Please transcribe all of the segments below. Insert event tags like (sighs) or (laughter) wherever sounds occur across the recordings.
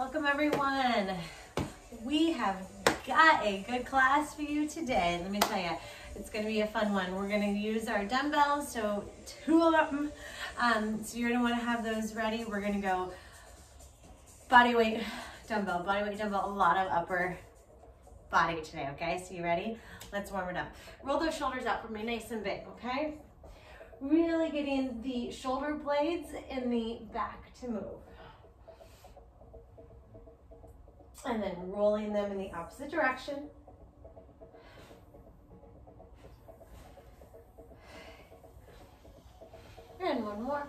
Welcome everyone. We have got a good class for you today. Let me tell you, it's gonna be a fun one. We're gonna use our dumbbells, so two of them. Um, so you're gonna wanna have those ready. We're gonna go body weight dumbbell, body weight dumbbell, a lot of upper body today, okay? So you ready? Let's warm it up. Roll those shoulders out for me nice and big, okay? Really getting the shoulder blades in the back to move. And then rolling them in the opposite direction. And one more.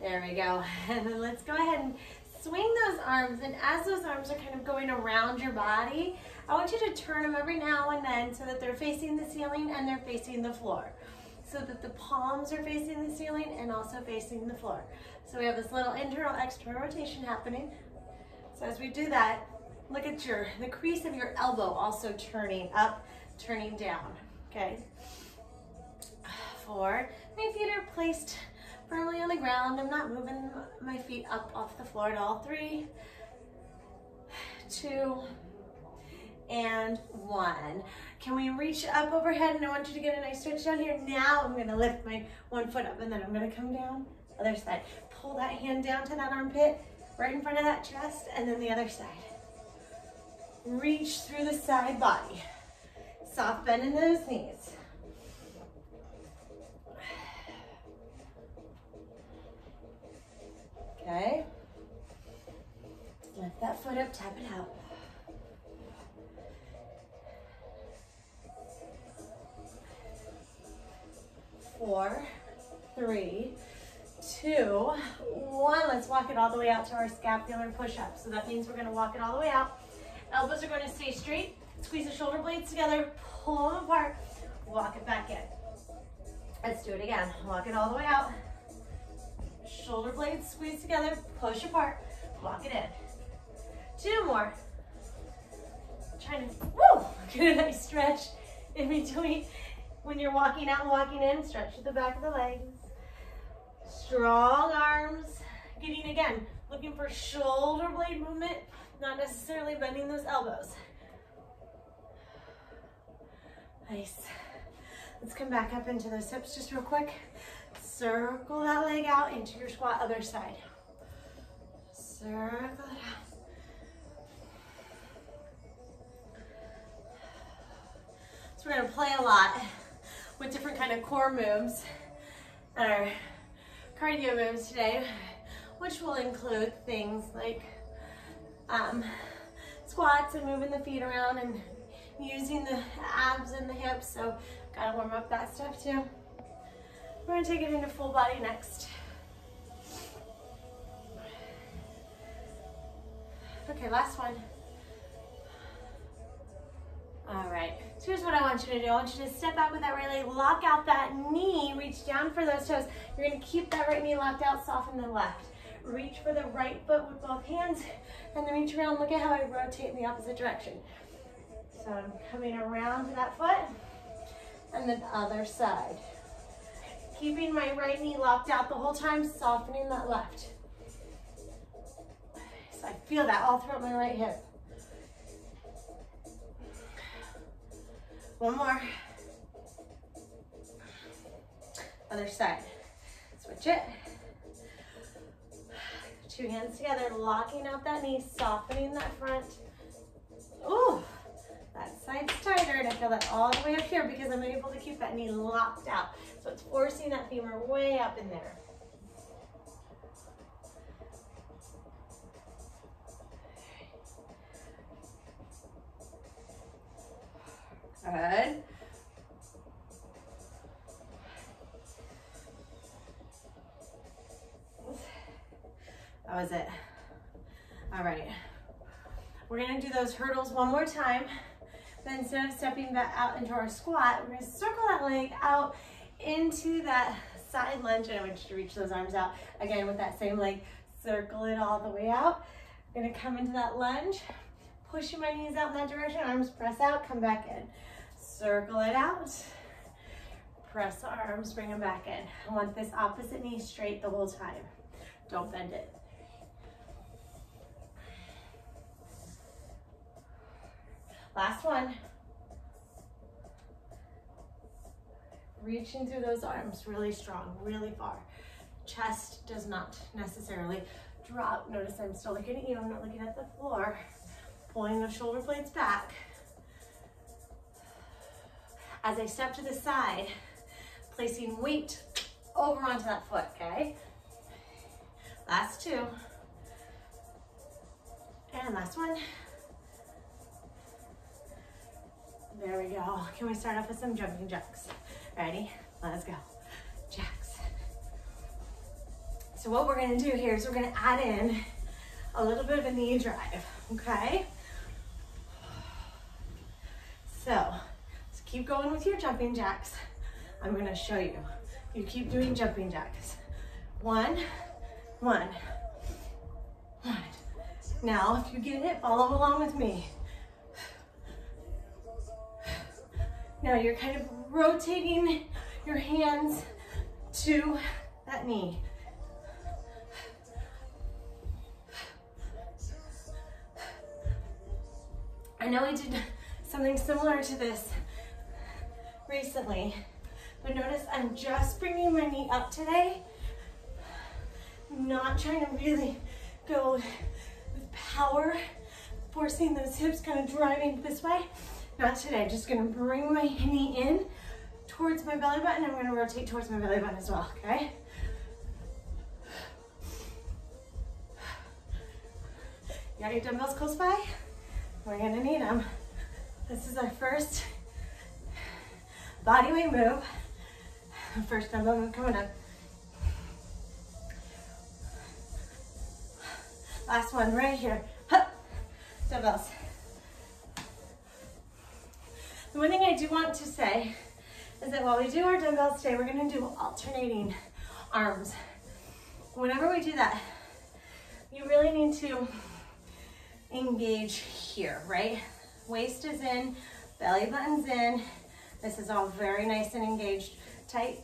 There we go. And (laughs) then let's go ahead and swing those arms. And as those arms are kind of going around your body, I want you to turn them every now and then so that they're facing the ceiling and they're facing the floor. So that the palms are facing the ceiling and also facing the floor. So we have this little internal external rotation happening. So as we do that, look at your, the crease of your elbow also turning up, turning down, okay? Four, my feet are placed firmly on the ground. I'm not moving my feet up off the floor at all. Three, two, and one. Can we reach up overhead? And I want you to get a nice stretch down here. Now I'm gonna lift my one foot up and then I'm gonna come down, other side. Pull that hand down to that armpit, right in front of that chest, and then the other side. Reach through the side body. Soft bend in those knees. Okay. Lift that foot up, tap it out. Four, three, two, one. Let's walk it all the way out to our scapular push-up. So that means we're gonna walk it all the way out. Elbows are gonna stay straight. Squeeze the shoulder blades together, pull them apart, walk it back in. Let's do it again. Walk it all the way out. Shoulder blades squeeze together, push apart, walk it in. Two more. Trying to, woo, (laughs) get a nice stretch in between when you're walking out and walking in. Stretch the back of the legs. Strong arms. Getting, again, looking for shoulder blade movement, not necessarily bending those elbows. Nice. Let's come back up into those hips just real quick. Circle that leg out into your squat, other side. Circle it out. So we're gonna play a lot with different kind of core moves and our cardio moves today, which will include things like um, squats and moving the feet around and using the abs and the hips. So gotta warm up that stuff too. We're gonna take it into full body next. Okay, last one. All right, so here's what I want you to do. I want you to step back with that right leg, lock out that knee, reach down for those toes. You're gonna keep that right knee locked out, soften the left. Reach for the right foot with both hands, and then reach around. Look at how I rotate in the opposite direction. So I'm coming around to that foot, and then the other side. Keeping my right knee locked out the whole time, softening that left. So I feel that all throughout my right hip. One more. Other side. Switch it. Two hands together, locking out that knee, softening that front. Ooh, that side's tighter, and I feel that all the way up here because I'm able to keep that knee locked out. So it's forcing that femur way up in there. Good. That was it. All right. We're gonna do those hurdles one more time. Then instead of stepping back out into our squat, we're gonna circle that leg out into that side lunge. And I want you to reach those arms out. Again, with that same leg, circle it all the way out. I'm gonna come into that lunge, pushing my knees out in that direction, arms press out, come back in. Circle it out. Press the arms, bring them back in. I want this opposite knee straight the whole time. Don't bend it. Last one. Reaching through those arms really strong, really far. Chest does not necessarily drop. Notice I'm still looking at you, I'm not looking at the floor. Pulling the shoulder blades back. As I step to the side, placing weight over onto that foot, okay? Last two. And last one. There we go. Can we start off with some jumping jacks? Ready? Let's go. Jacks. So what we're gonna do here is we're gonna add in a little bit of a knee drive, okay? So, keep going with your jumping jacks. I'm gonna show you. You keep doing jumping jacks. One, one, one. Now, if you get it, follow along with me. Now you're kind of rotating your hands to that knee. I know we did something similar to this recently, but notice I'm just bringing my knee up today, not trying to really go with power, forcing those hips kind of driving this way. Not today, I'm just gonna bring my knee in towards my belly button. I'm gonna rotate towards my belly button as well, okay? You got your dumbbells close by? We're gonna need them. This is our first body weight move. First dumbbell move coming up. Last one right here. Hup. Dumbbells. The one thing I do want to say is that while we do our dumbbells today, we're gonna do alternating arms. Whenever we do that, you really need to engage here, right? Waist is in, belly button's in. This is all very nice and engaged. Tight,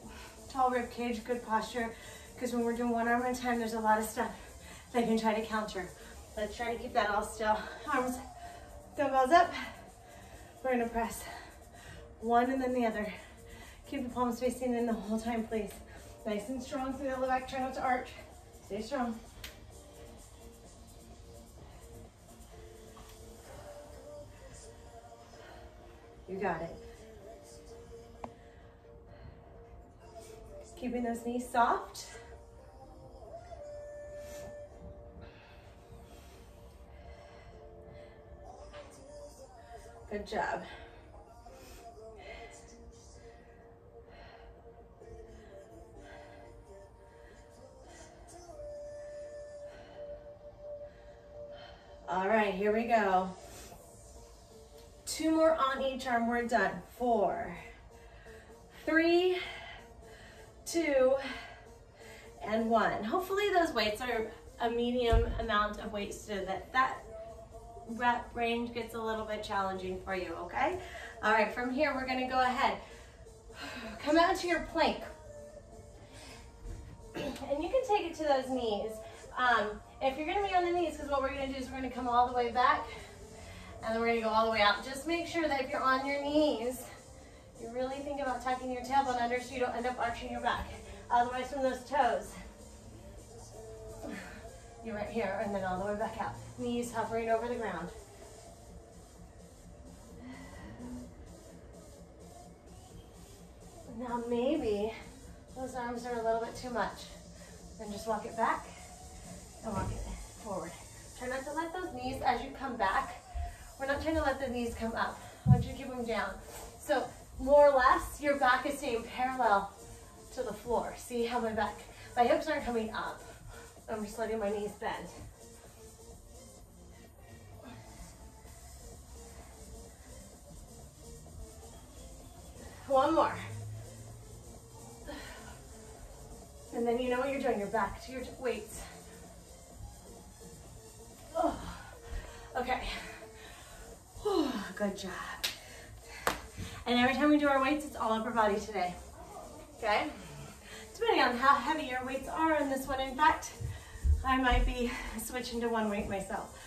tall rib cage, good posture. Because when we're doing one arm at a time, there's a lot of stuff that can try to counter. Let's try to keep that all still. Arms, dumbbells up. We're gonna press one and then the other. Keep the palms facing in the whole time, please. Nice and strong through the low back. Try not to arch. Stay strong. You got it. Keeping those knees soft. Good job. All right, here we go. Two more on each arm, we're done. Four, three, two, and one. Hopefully those weights are a medium amount of weights so that that rep range gets a little bit challenging for you, okay? All right, from here, we're gonna go ahead. (sighs) Come out to your plank. (clears throat) And you can take it to those knees. Um, if you're gonna be on the knees, because what we're gonna do is we're gonna come all the way back and then we're gonna go all the way out. Just make sure that if you're on your knees, you really think about tucking your tailbone under so you don't end up arching your back. Otherwise from those toes, you're right here and then all the way back out. Knees hovering over the ground. Now maybe those arms are a little bit too much. Then just walk it back and walk it forward. Try not to let those knees, as you come back, we're not trying to let the knees come up. I want you to keep them down. So more or less, your back is staying parallel to the floor. See how my back, my hips aren't coming up. I'm just letting my knees bend. One more. And then you know what you're doing. You're back to your weights. Oh. Okay. Oh, good job. And every time we do our weights, it's all upper body today. Okay? Depending on how heavy your weights are on this one, in fact, I might be switching to one weight myself.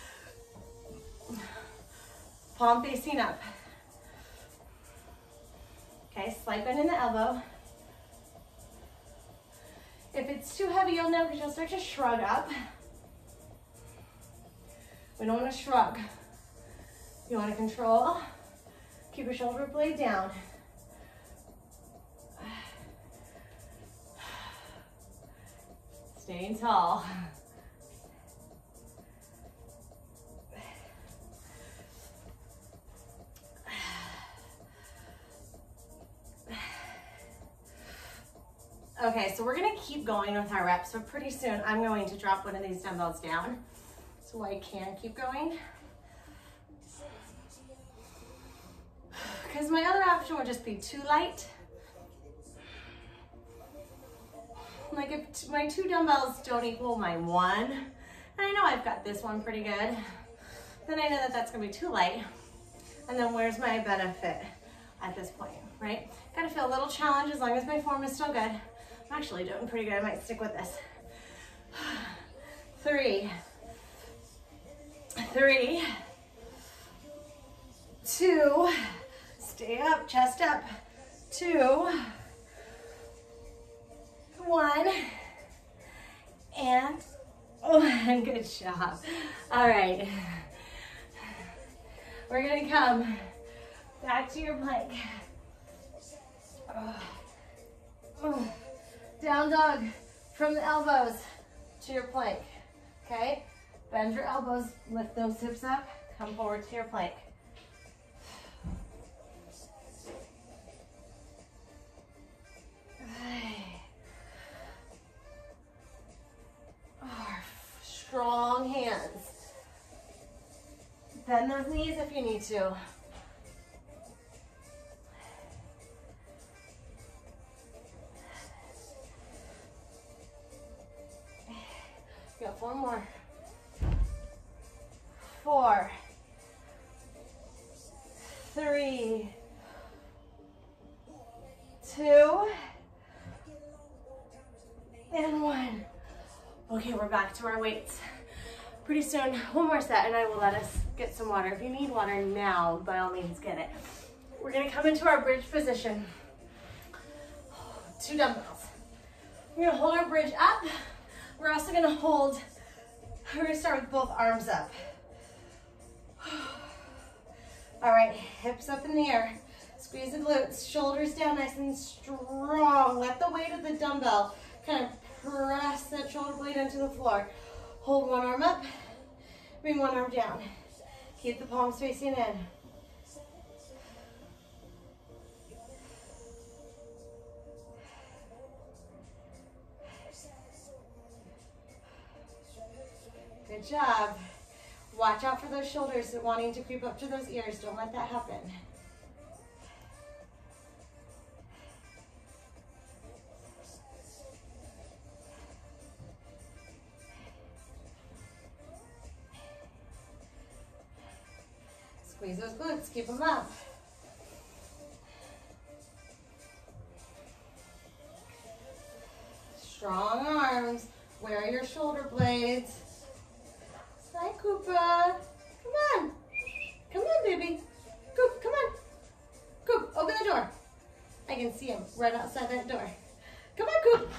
palm facing up. Okay, slight bend in the elbow. If it's too heavy, you'll know because you'll start to shrug up. We don't want to shrug. You want to control. Keep your shoulder blade down. Staying tall. Okay, so we're gonna keep going with our reps, but pretty soon I'm going to drop one of these dumbbells down so I can keep going. Because my other option would just be too light. Like if my two dumbbells don't equal my one, and I know I've got this one pretty good, then I know that that's gonna be too light. And then where's my benefit at this point, right? Gotta feel a little challenge as long as my form is still good. I'm actually doing pretty good. I might stick with this. (sighs) Three, three, two, stay up, chest up, two, one, and one. (laughs) Good job. All right. We're gonna come back to your plank. Oh. Oh. Down dog from the elbows to your plank, okay? Bend your elbows, lift those hips up, come forward to your plank. Strong hands. Bend those knees if you need to. Got four more. Four. Three. Two. And one. Okay, we're back to our weights. Pretty soon, one more set and I will let us get some water. If you need water now, by all means get it. We're gonna come into our bridge position. Two dumbbells. We're gonna hold our bridge up. We're also gonna hold, we're gonna start with both arms up. All right, hips up in the air. Squeeze the glutes, shoulders down nice and strong. Let the weight of the dumbbell kind of press that shoulder blade into the floor. Hold one arm up, bring one arm down. Keep the palms facing in. Good job. Watch out for those shoulders wanting to creep up to those ears. Don't let that happen. Those glutes, keep them up. Strong arms, wear your shoulder blades. Hi, Koopa. Come on. Come on, baby. Coop, come on. Coop, open the door. I can see him right outside that door. Come on, Coop.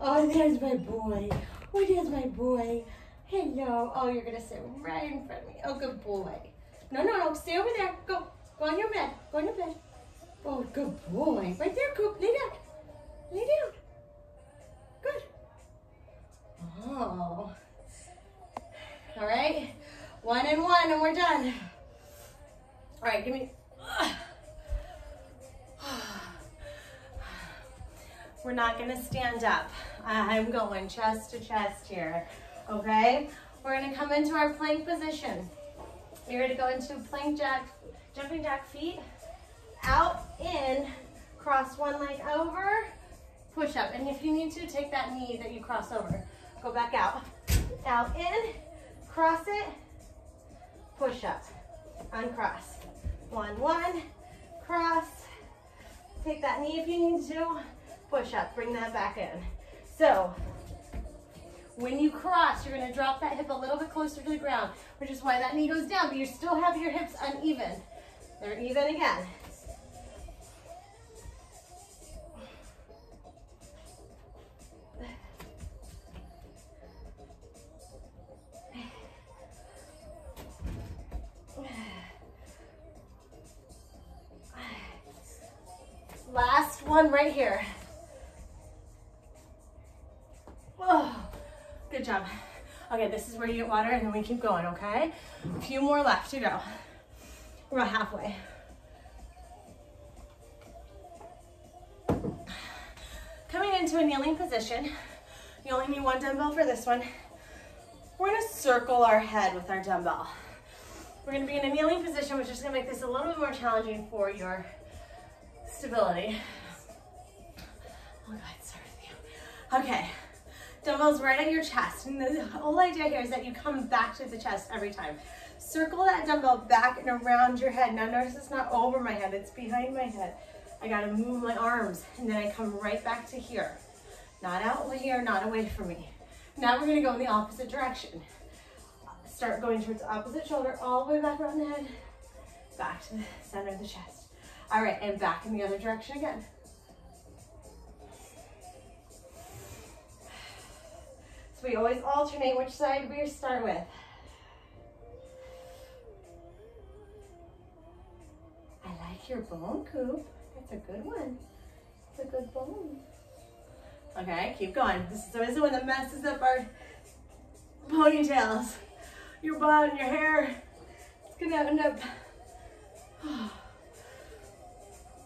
Oh, there's my boy. Oh, there's my boy. Hello. Oh, you're going to sit right in front of me. Oh, good boy. No, no, no. Stay over there. Go. Go on your bed. Go on your bed. Oh, good boy. Right there, Coop. Lay down. Lay down. Good. Oh. All right. One and one, and we're done. All right, give me. (sighs) We're not gonna stand up. I'm going chest to chest here, okay? We're gonna come into our plank position. You're gonna go into plank jack, jumping jack feet, out, in, cross one leg over, push up. And if you need to, take that knee that you cross over. Go back out. Out, in, cross it, push up, uncross. One, one, cross. Take that knee if you need to, push up, bring that back in. So, When you cross, you're gonna drop that hip a little bit closer to the ground, which is why that knee goes down, but you still have your hips uneven. They're even again. Last one right here. Oh, good job. Okay, this is where you get water and then we keep going, okay? A few more left to go. We're about halfway. Coming into a kneeling position, you only need one dumbbell for this one. We're gonna circle our head with our dumbbell. We're gonna be in a kneeling position, which is gonna make this a little bit more challenging for your stability. Oh God, you. Okay, dumbbells right at your chest. And the whole idea here is that you come back to the chest every time. Circle that dumbbell back and around your head. Now notice it's not over my head, it's behind my head. I gotta move my arms and then I come right back to here. Not out here, not away from me. Now we're gonna go in the opposite direction. Start going towards opposite shoulder, all the way back around the head, back to the center of the chest. All right, and back in the other direction again. We always alternate which side we start with. I like your bone, Coop. That's a good one. It's a good bone. Okay, keep going. This is always the one that messes up our ponytails. Your bun, your hair. It's gonna end up (sighs)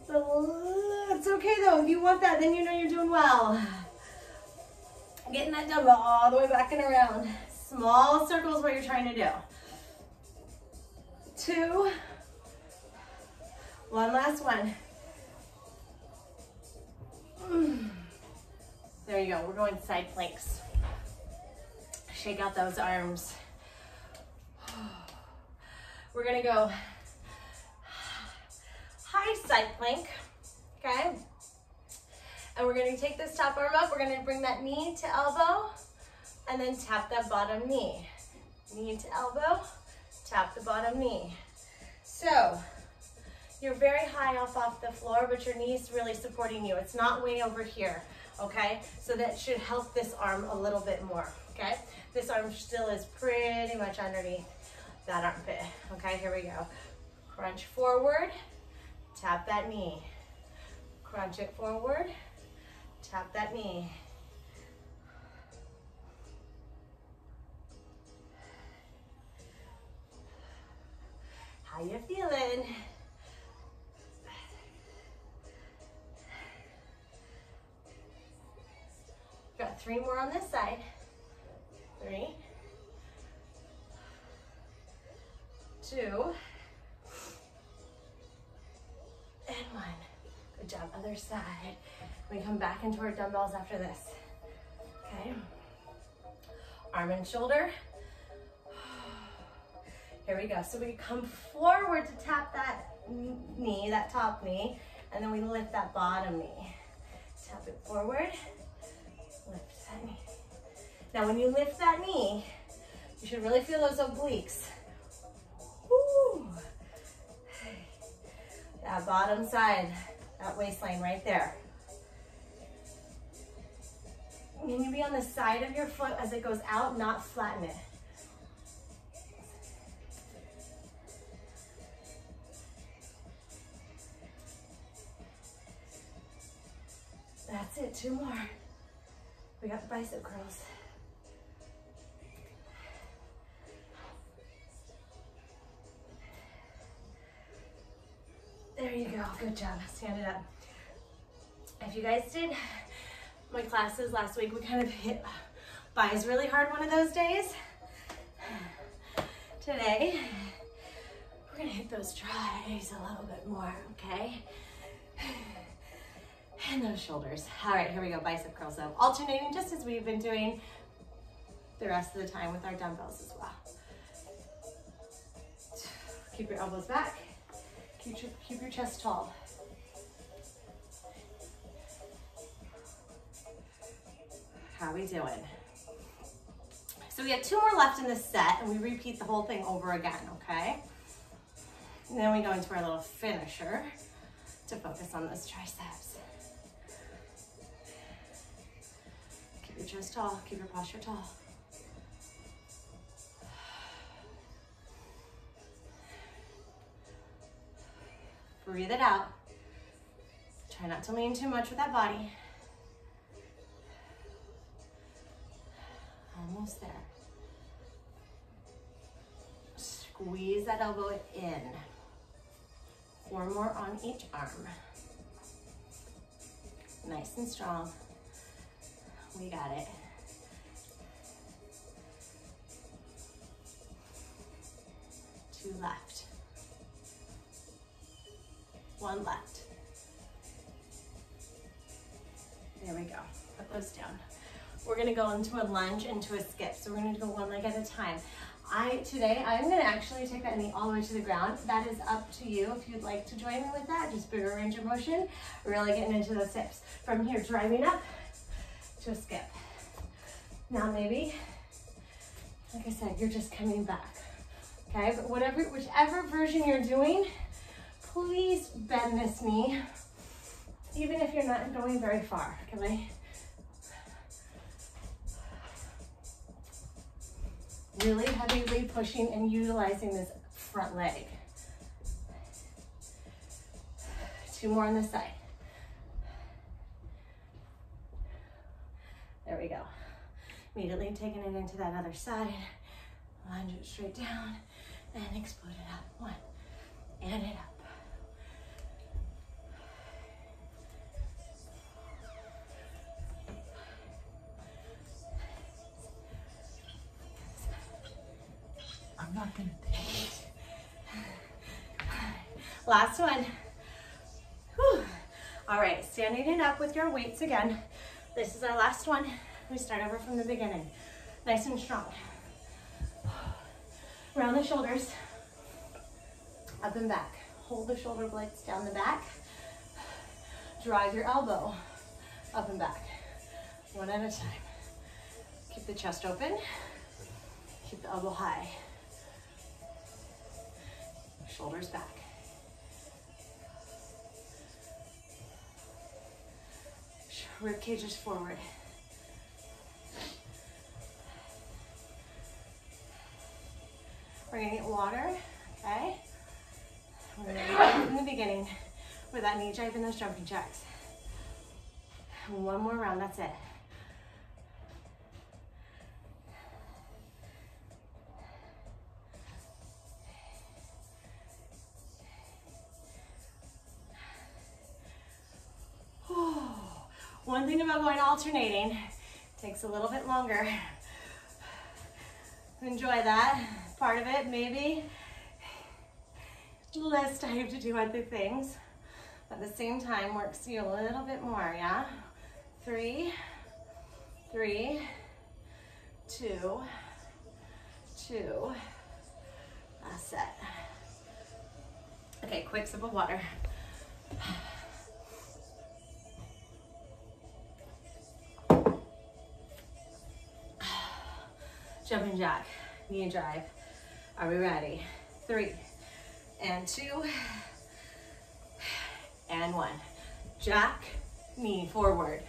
it's okay though. If you want that, then you know you're doing well. Getting that dumbbell all the way back and around. Small circles what you're trying to do. Two. One last one. Mm. There you go. We're going side planks. Shake out those arms. (sighs) We're gonna go high side plank, okay? And we're gonna take this top arm up, we're gonna bring that knee to elbow, and then tap that bottom knee. Knee to elbow, tap the bottom knee. So, you're very high off off the floor, but your knee's really supporting you. It's not way over here, okay? So that should help this arm a little bit more, okay? This arm still is pretty much underneath that armpit, okay? Here we go. Crunch forward, Tap that knee. Crunch it forward. Tap that knee. How you feeling? Got three more on this side. Three, two, and one. Good job, other side. We come back into our dumbbells after this. Okay. Arm and shoulder. (sighs) Here we go. So we come forward to tap that knee, that top knee, and then we lift that bottom knee. Tap it forward, lift that knee. Now when you lift that knee, you should really feel those obliques. Woo that bottom side, that waistline right there. You be on the side of your foot as it goes out, not flatten it? That's it, two more. We got the bicep curls. There you go, good job, stand it up. If you guys did my classes last week, we kind of hit bis really hard one of those days. Today, we're gonna hit those tries a little bit more, okay? And those shoulders. All right, here we go, bicep curls though. Alternating just as we've been doing the rest of the time with our dumbbells as well. Keep your elbows back. Keep your, keep your chest tall. How we doing? So we have two more left in this set and we repeat the whole thing over again, okay? And then we go into our little finisher to focus on those triceps. Keep your chest tall, keep your posture tall. Breathe it out. Try not to lean too much with that body. Almost there. Squeeze that elbow in. Four more on each arm. Nice and strong. We got it. Two left. One left. There we go. Put those down. We're gonna go into a lunge, into a skip. So we're gonna go one leg at a time. I Today, I'm gonna actually take that knee all the way to the ground. That is up to you if you'd like to join me with that. Just bigger range of motion, really getting into those hips. From here, driving up to a skip. Now maybe, like I said, you're just coming back. Okay, but whatever, whichever version you're doing, please bend this knee, even if you're not going very far, okay? Really heavily pushing and utilizing this front leg. Two more on this side. There we go. Immediately taking it into that other side. Lunge it straight down and explode it up. One, and it up. Not gonna. (sighs) Last one. Whew. All right, standing it up with your weights again. This is our last one. We start over from the beginning. Nice and strong. Round the shoulders, up and back. Hold the shoulder blades down the back. Drive your elbow up and back. One at a time. Keep the chest open. Keep the elbow high. Shoulders back. Rib cages forward. We're gonna get water, okay? We're gonna from the beginning with that knee drive and those jumping jacks. One more round, that's it. Going alternating, takes a little bit longer. Enjoy that part of it, maybe less time to do other things. At the same time, works you a little bit more, yeah? Three, three, two, two, last set. Okay, quick sip of water. Jumping jack, knee drive. Are we ready? Three, and two, and one. Jack, knee forward,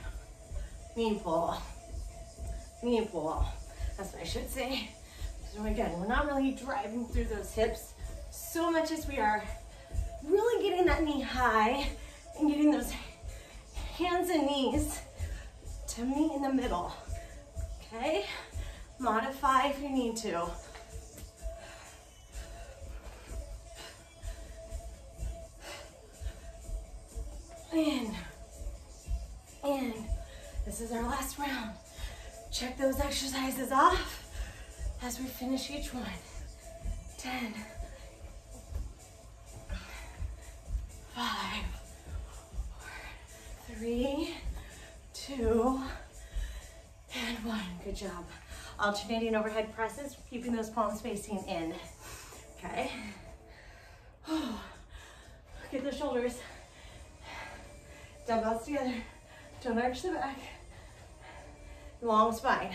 knee pull, knee pull. That's what I should say. So again, we're not really driving through those hips so much as we are really getting that knee high and getting those hands and knees to meet in the middle, okay? Modify if you need to. In, in. This is our last round. Check those exercises off as we finish each one. 10, five, four, three, two, and one. Good job. Alternating overhead presses, keeping those palms facing in. Okay. (sighs) Get the shoulders, dumbbells together. Don't arch the back. Long spine.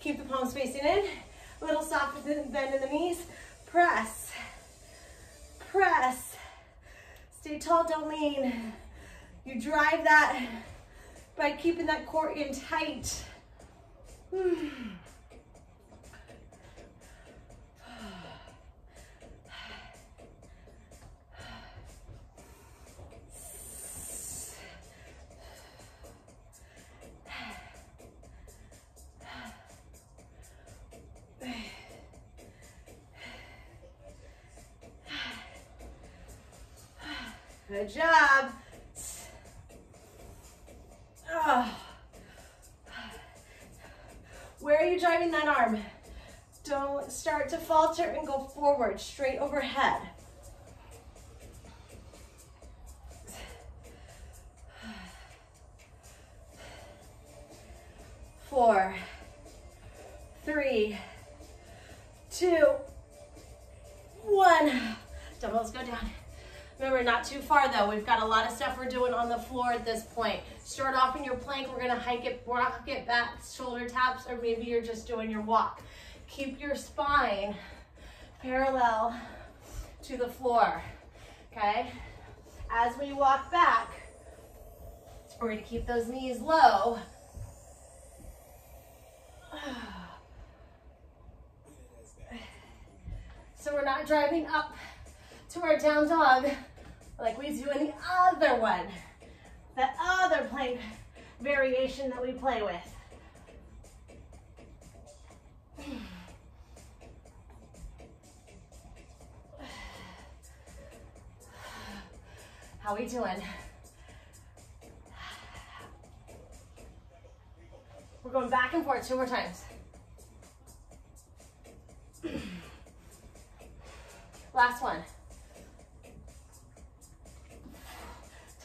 Keep the palms facing in. A little soft bend in the knees. Press. Press. Stay tall, don't lean. You drive that by keeping that core in tight. Hmm. Good job. Oh. Where are you driving that arm? Don't start to falter and go forward, straight overhead. Though. We've got a lot of stuff we're doing on the floor at this point. Start off in your plank. We're gonna hike it, rock it back, shoulder taps, or maybe you're just doing your walk. Keep your spine parallel to the floor, okay? As we walk back, we're gonna keep those knees low. (sighs) So we're not driving up to our down dog like we do in the other one, the other plank variation that we play with. How we doing? We're going back and forth two more times. (clears throat) Last one.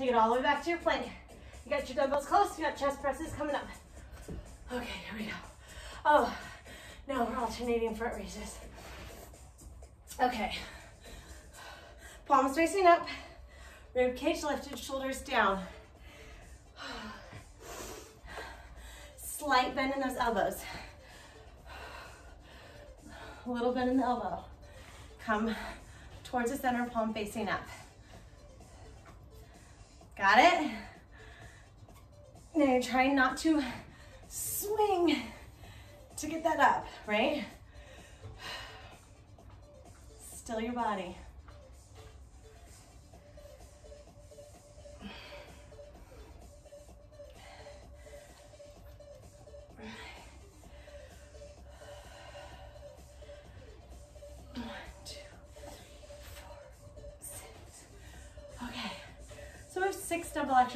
Take it all the way back to your plank. You got your dumbbells close, you got chest presses coming up. Okay, here we go. Oh, now we're alternating front raises. Okay. Palms facing up, rib cage lifted, shoulders down. Slight bend in those elbows. A little bend in the elbow. Come towards the center, palm facing up. Got it? Now you're trying not to swing to get that up, right? Still your body.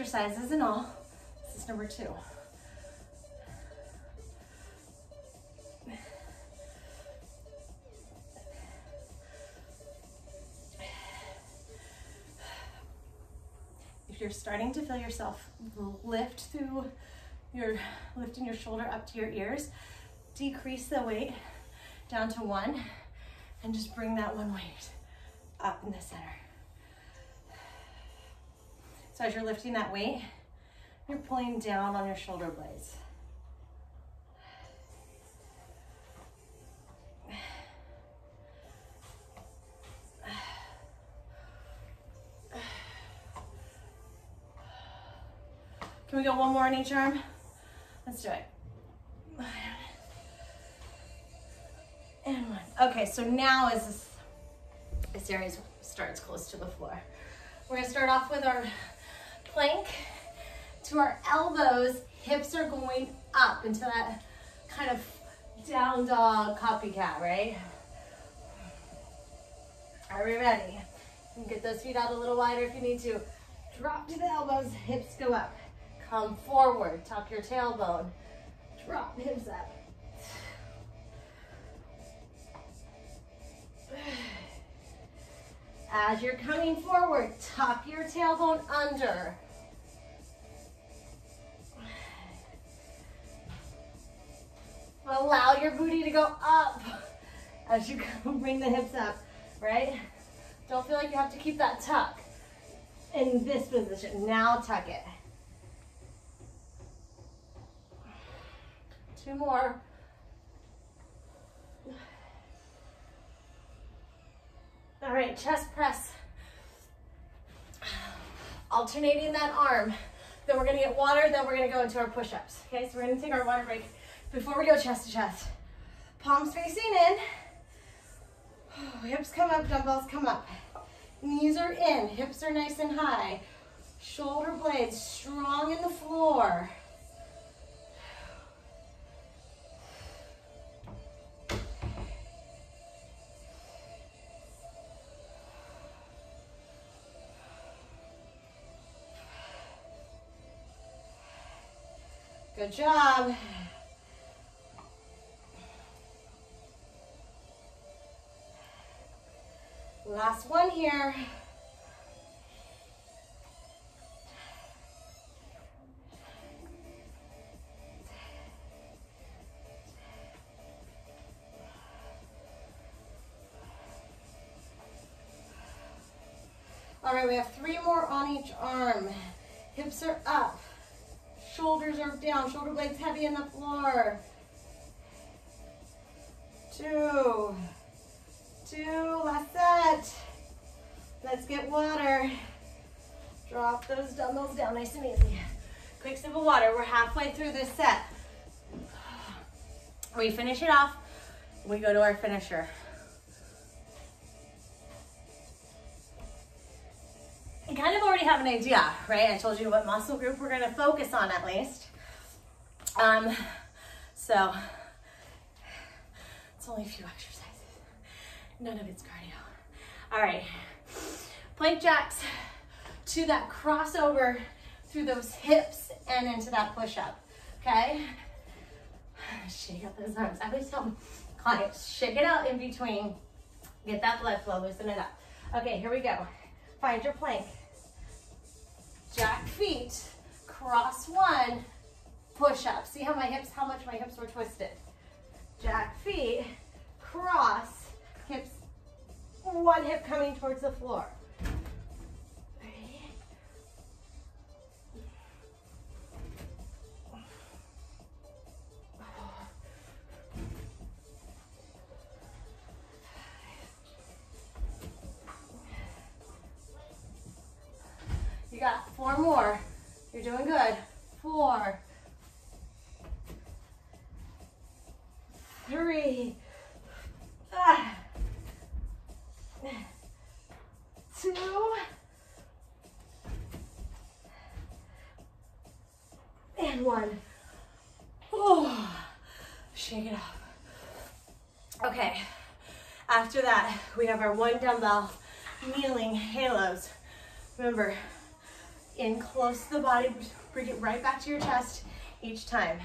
Exercises and all. This is number two. If you're starting to feel yourself lift through your, lifting your shoulder up to your ears, decrease the weight down to one and just bring that one weight up in the center. So as you're lifting that weight, you're pulling down on your shoulder blades. Can we go one more on each arm? Let's do it. And one. Okay, so now as this, this area starts close to the floor, we're gonna start off with our plank to our elbows. Hips are going up into that kind of down dog copycat, right? Are we ready? You can get those feet out a little wider if you need to. Drop to the elbows, hips go up. Come forward, tuck your tailbone. Drop hips up. As you're coming forward, tuck your tailbone under. Allow your booty to go up as you (laughs) bring the hips up, right? Don't feel like you have to keep that tuck in this position. Now tuck it. Two more. All right, chest press. Alternating that arm. Then we're gonna get water, then we're gonna go into our push-ups. Okay, so we're gonna take our water break before we go chest to chest. Palms facing in. (sighs) Hips come up, dumbbells come up. Knees are in, hips are nice and high. Shoulder blades strong in the floor. Good job. Last one here. All right, we have three more on each arm. Hips are up. Shoulders are down. Shoulder blades heavy on the floor. Two. Two. Last set. Let's get water. Drop those dumbbells down nice and easy. Quick sip of water. We're halfway through this set. We finish it off. We go to our finisher. you kind of already have an idea, right? I told you what muscle group we're gonna focus on at least. Um, so, it's only a few exercises. None of it's cardio. All right, plank jacks to that crossover through those hips and into that push-up, okay? Shake out those arms. I always tell clients, shake it out in between. Get that blood flow, loosen it up. Okay, here we go. Find your plank. Jack feet, cross one, push up. See how my hips, how much my hips were twisted. Jack feet, cross, hips, one hip coming towards the floor. You got four more. You're doing good. Four. Three. Ah. Two. And one. Oh, shake it off. Okay, after that, we have our one dumbbell kneeling halos. Remember, in close to the body, bring it right back to your chest each time.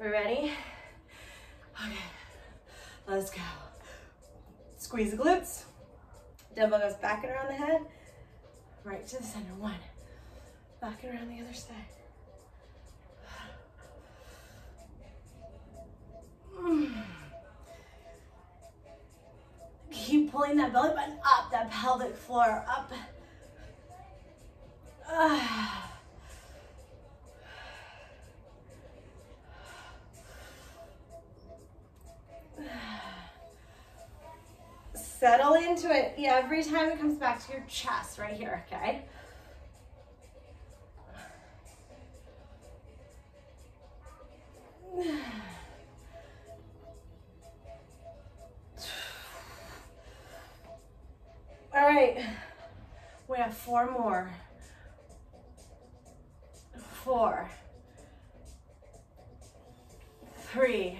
We ready? Okay, let's go. Squeeze the glutes. Dumbbell goes back and around the head, right to the center. One, back and around the other side. (sighs) Keep pulling that belly button up, that pelvic floor up. (sighs) (sighs) Settle into it every time it comes back to your chest right here, okay? (sighs) All right, we have four more. Four, three,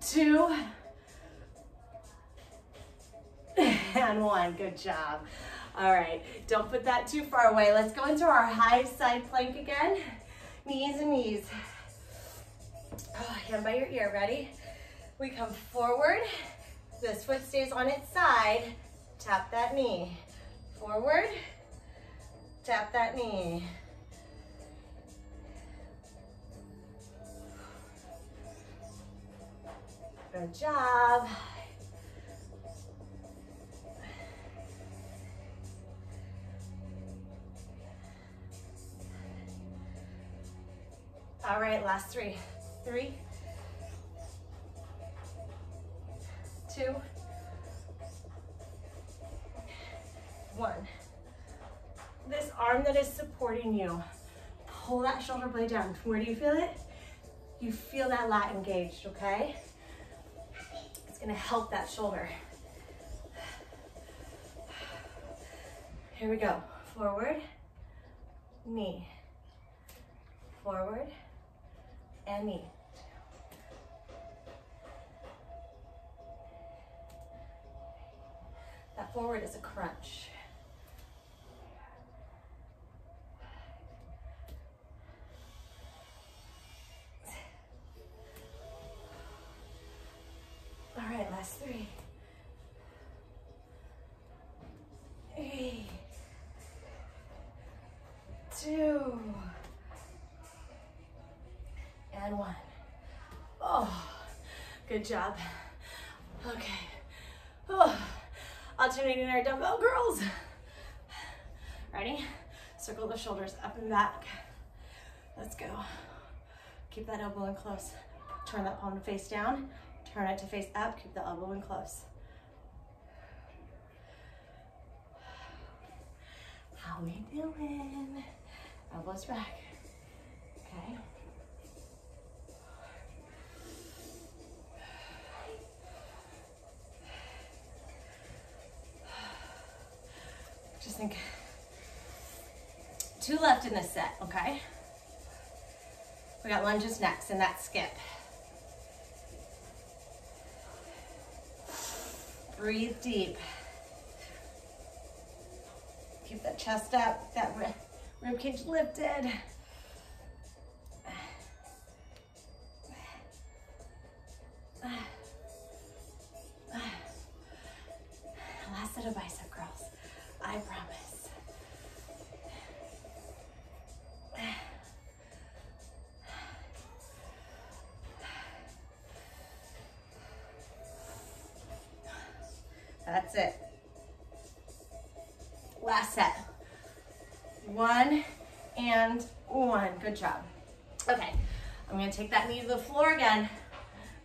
two, (laughs) and one. Good job. All right, don't put that too far away. Let's go into our high side plank again. Knees and knees. Oh, hand by your ear, ready? We come forward. This foot stays on its side. Tap that knee. Forward, Tap that knee. Good job. All right, last three. Three, two, one. This arm that is supporting you, pull that shoulder blade down. Where do you feel it? You feel that lat engaged, okay? It's gonna help that shoulder. Here we go. Forward, knee, forward, and knee. That forward is a crunch. Good job. Okay. Oh, alternating our dumbbell oh, girls. Ready? Circle the shoulders up and back. Let's go. Keep that elbow in close. Turn that palm to face down. Turn it to face up. Keep the elbow in close. How we doing? Elbows back. Okay. Think two left in this set, okay? We got lunges next and that skip. Breathe deep. Keep that chest up, that rib, rib cage lifted.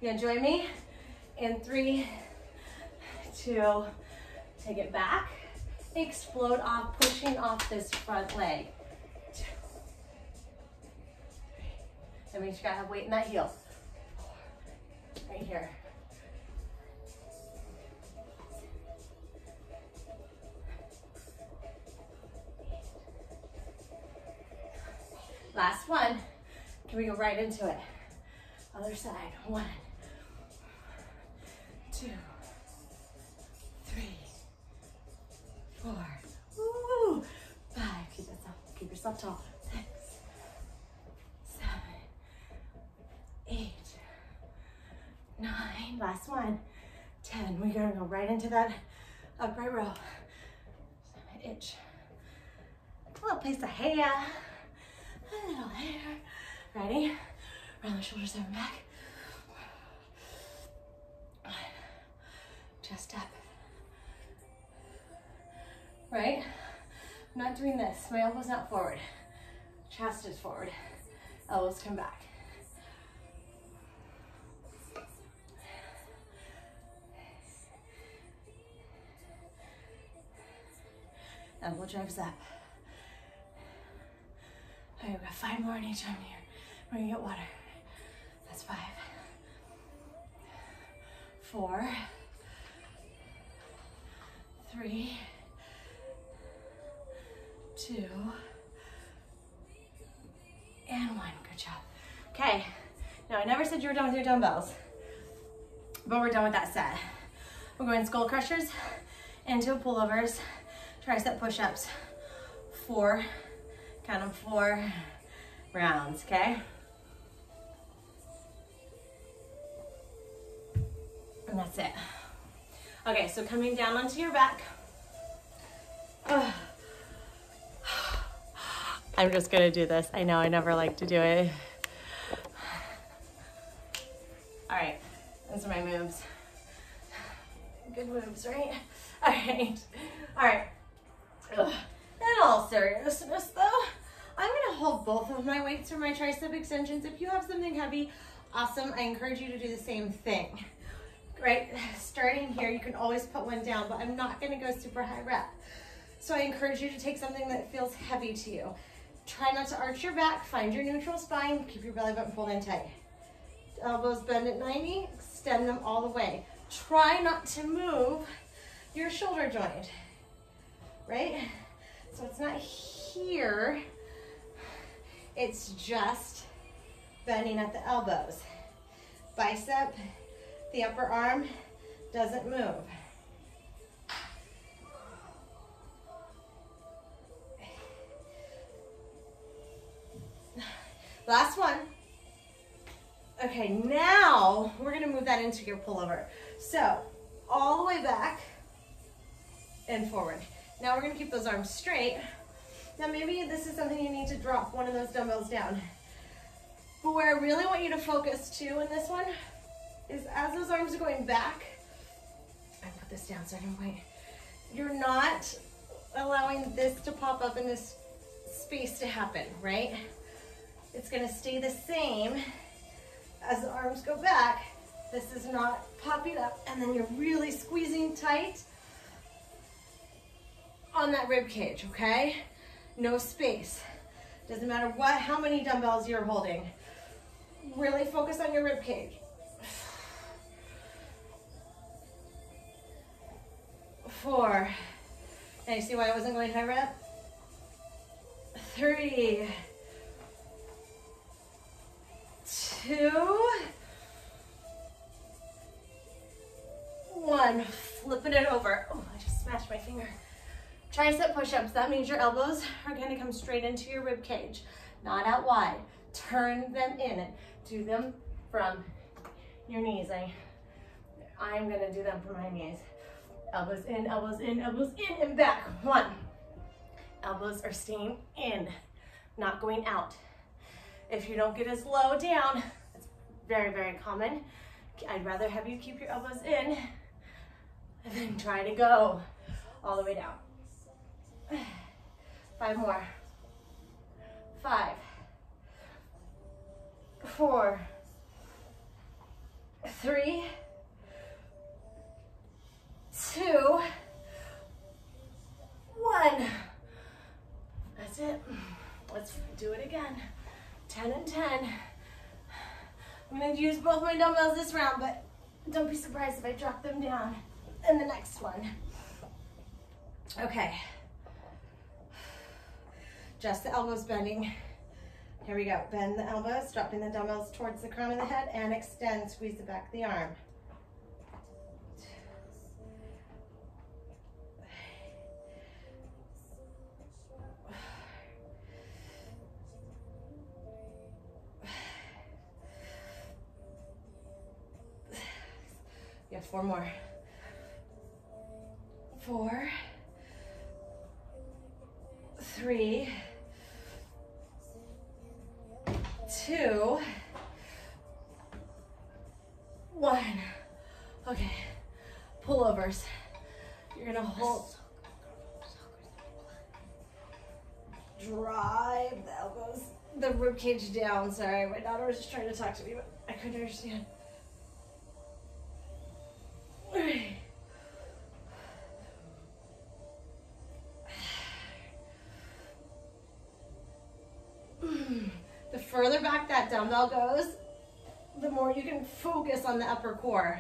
You gonna join me? In three, two, take it back. Explode off, pushing off this front leg. Two, three. That means you gotta have weight in that heel. Four, right here. Last one. Can we go right into it? Other side. One, four, Woo. five. Keep yourself, keep yourself tall. Six, seven, eight, nine. Last one. Ten. We're gonna go right into that upright row. Itch. A little piece of hair. A little hair. Ready? Round the shoulders over back. Chest up. Right? I'm not doing this. My elbow's not forward. Chest is forward. Elbows come back. Elbow drives up. All right, we've got five more in each arm here. We're gonna get water. That's five. Four. Three. Two. And one. Good job. Okay. Now, I never said you were done with your dumbbells, but we're done with that set. We're going skull crushers into pullovers, tricep push-ups. Four, count of four rounds, okay? And that's it. Okay, so coming down onto your back. Ugh. I'm just gonna do this. I know I never like to do it. All right, those are my moves. Good moves, right? All right, all right. Ugh. In all seriousness though, I'm gonna hold both of my weights for my tricep extensions. If you have something heavy, awesome. I encourage you to do the same thing. Right, starting here, you can always put one down, but I'm not gonna go super high rep. So I encourage you to take something that feels heavy to you. Try not to arch your back, find your neutral spine, keep your belly button pulled in tight. Elbows bend at 90, extend them all the way. Try not to move your shoulder joint, right? So it's not here, it's just bending at the elbows. Bicep, the upper arm doesn't move. Last one. Okay, now we're gonna move that into your pullover. So, all the way back and forward. Now we're gonna keep those arms straight. Now maybe this is something you need to drop one of those dumbbells down. But where I really want you to focus too in this one is as those arms are going back, I put this down so I can point. You're not allowing this to pop up in this space to happen, right? It's gonna stay the same as the arms go back. This is not popping up and then you're really squeezing tight on that rib cage, okay? No space. Doesn't matter what, how many dumbbells you're holding. Really focus on your rib cage. Four. Now you see why I wasn't going high rep? Three. Two. One. Flipping it over. Oh, I just smashed my finger. Tricep push-ups. That means your elbows are to come straight into your rib cage, not out wide. Turn them in. Do them from your knees. I, I'm to do them from my knees. Elbows in, elbows in, elbows in and back. One. Elbows are staying in, not going out. If you don't get as low down, it's very, very common. I'd rather have you keep your elbows in than try to go all the way down. Five more. Five. Four. Three. Two. One. That's it. Let's do it again. 10 and 10. I'm gonna use both my dumbbells this round, but don't be surprised if I drop them down in the next one. Okay. Just the elbows bending. Here we go. Bend the elbows, dropping the dumbbells towards the crown of the head and extend, squeeze the back of the arm. Four more. Four, three, two, one. Okay, pullovers. You're gonna hold, drive the elbows, the rib cage down. Sorry, my daughter was just trying to talk to me, but I couldn't understand. Goes, the more you can focus on the upper core.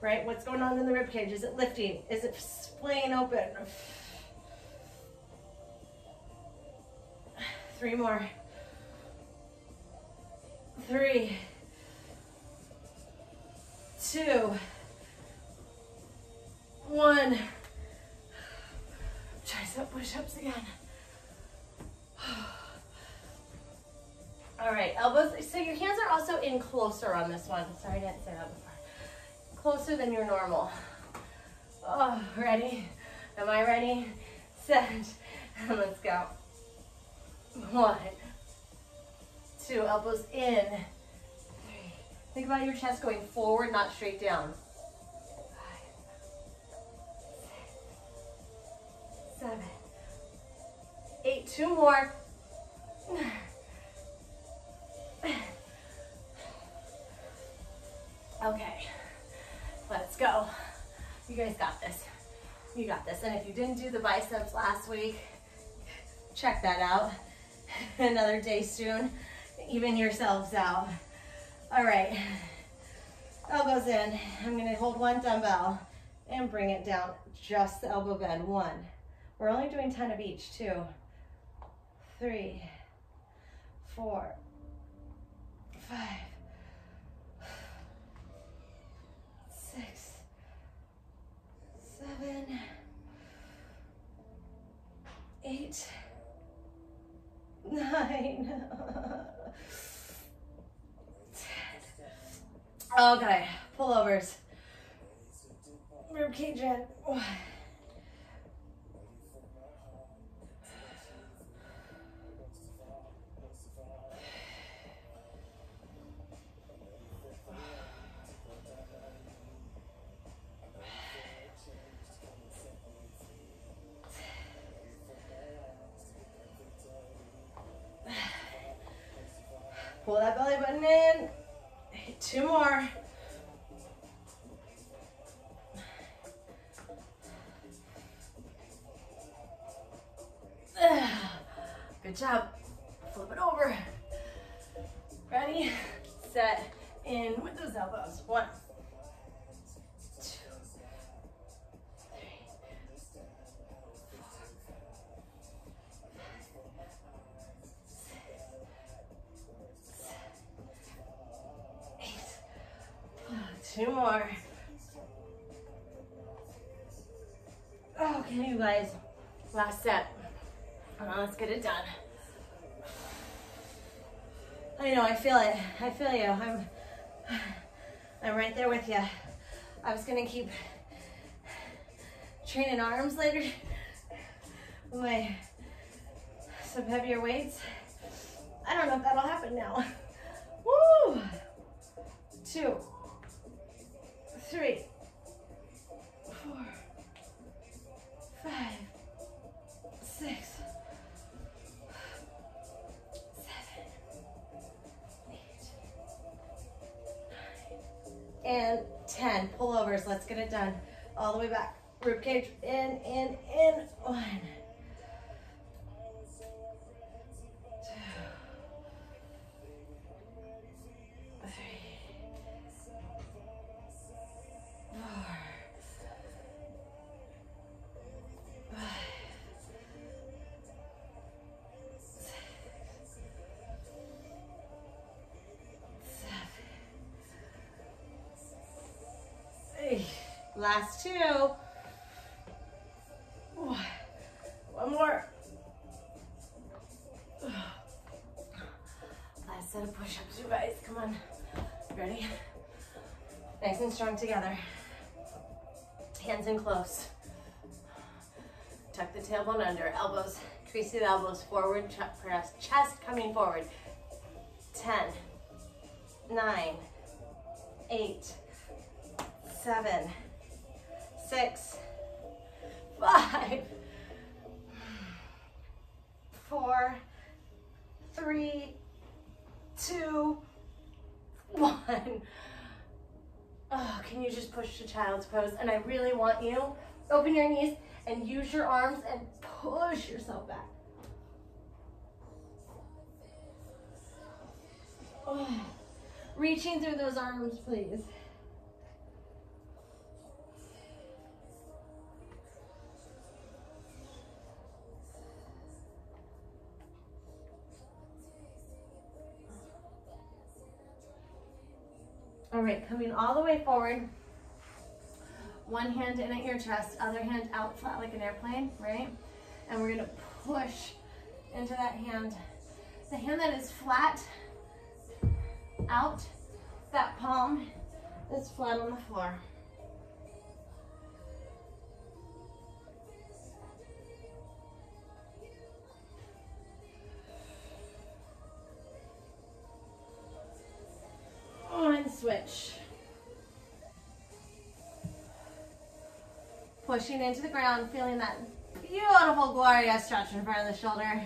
Right? What's going on in the rib cage? Is it lifting? Is it splaying open? Three more. Three. Two. One. Tricep push-ups again. (sighs) All right, elbows. So your hands are also in closer on this one. Sorry, I didn't say that before. Closer than your normal. Oh, ready? Am I ready? Set. And (laughs) let's go. One, two, elbows in. Three. Think about your chest going forward, not straight down. Five, six, seven, eight. Two more. Okay, let's go. You guys got this. You got this. And if you didn't do the biceps last week, check that out. (laughs) Another day soon. Even yourselves out. All right. Elbows in. I'm gonna hold one dumbbell and bring it down. Just the elbow bend. One. We're only doing 10 of each. Two, three, four, five, six, seven, eight, nine, (laughs) ten. Okay, pullovers. Rib cage in. Pull that belly button in. Two more. Feel you. I'm I'm right there with you. I was gonna keep training arms later with my some heavier weights. I don't know if that'll happen now. (laughs) Woo! Two, Let's get it done. All the way back. Rib cage, in, in, in. One, Last two. One more. Last set of push-ups, you guys. Come on. Ready? Nice and strong together. Hands in close. Tuck the tailbone under. Elbows, crease the elbows forward. Press chest coming forward. 10, 9, 8, 7, 6, 5, four, three, two, one. Oh, can you just push to child's pose? And I really want you, open your knees and use your arms and push yourself back. Oh, (sighs) reaching through those arms, please. All right, coming all the way forward. One hand in at your chest, other hand out flat like an airplane, right? And we're gonna push into that hand. The hand that is flat out, that palm is flat on the floor. Pushing into the ground, feeling that beautiful Gloria stretch in front of the shoulder.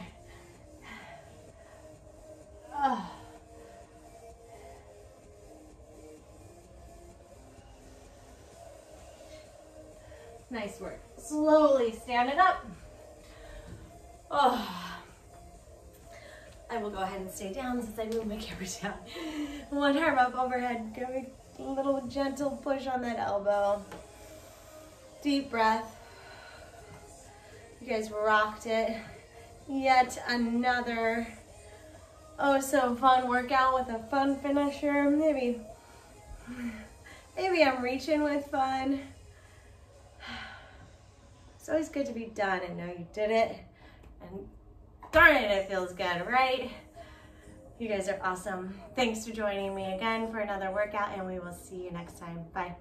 Oh. (sighs) Nice work. Slowly stand it up. Oh. (sighs) I will go ahead and stay down since I moved my (laughs) camera down. One arm up overhead. Give me a little gentle push on that elbow. Deep breath. You guys rocked it. Yet another oh so fun workout with a fun finisher. Maybe, maybe I'm reaching with fun. It's always good to be done and know you did it. And darn it, it feels good, right? You guys are awesome. Thanks for joining me again for another workout and we will see you next time. Bye.